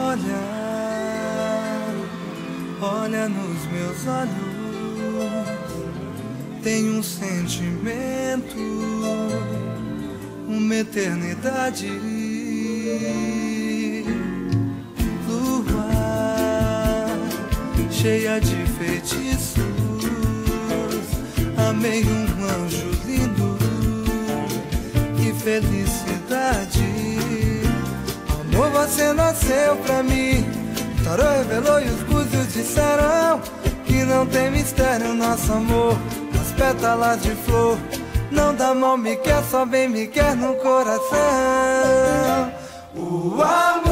Olha, olha nos meus olhos, tem um sentimento, uma eternidade. Lua cheia de feitiços, amei um anjo lindo, que felicidade. Amor, você nasceu pra mim. O tarô revelou e os búzios disseram que não tem mistério nosso amor. As pétalas de flor não dá mal, me quer, só bem me quer no coração. O amor,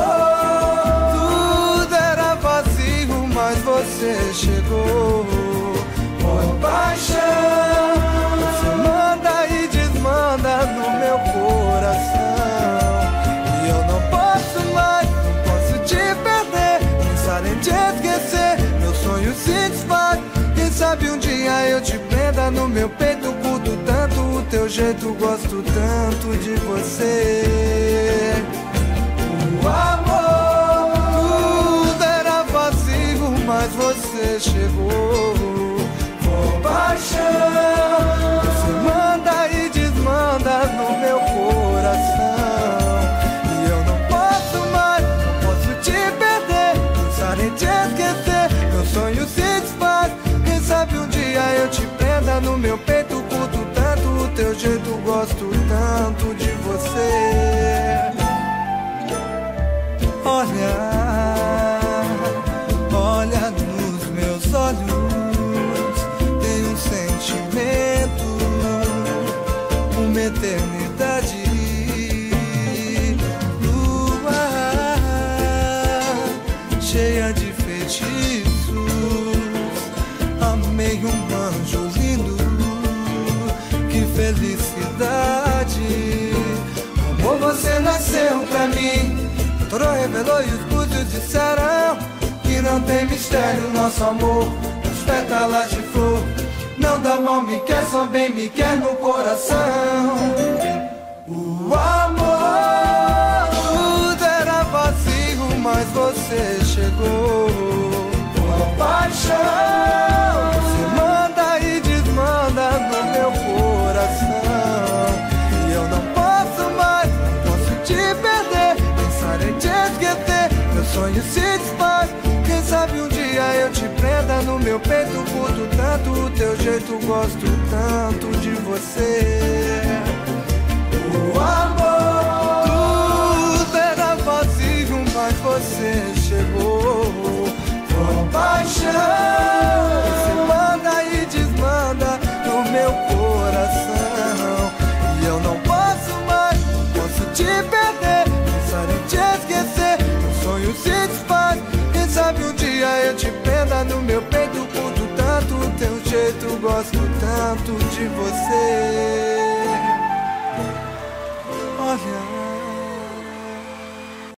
sabe um dia eu te prenda no meu peito, curto tanto o teu jeito, gosto tanto de você. O amor, tudo era vazio, mas você chegou. Com paixão, teu jeito, gosto tanto de você. Olha, olha nos meus olhos, tem um sentimento, uma eternidade. Lua cheia de feitiços, felicidade. Amor, você nasceu pra mim. Toro revelou e os búzios disseram que não tem mistério nosso amor. As pétalas de flor não dá mal, me quer, só bem me quer no coração. O amor, tudo era vazio, mas você chegou. Com paixão, Pensar em te esquecer, meu sonho se desfaz. Quem sabe um dia eu te prenda no meu peito, curto tanto o teu jeito, gosto tanto de você. O amor, tudo era vazio, mas você chegou. Com de você.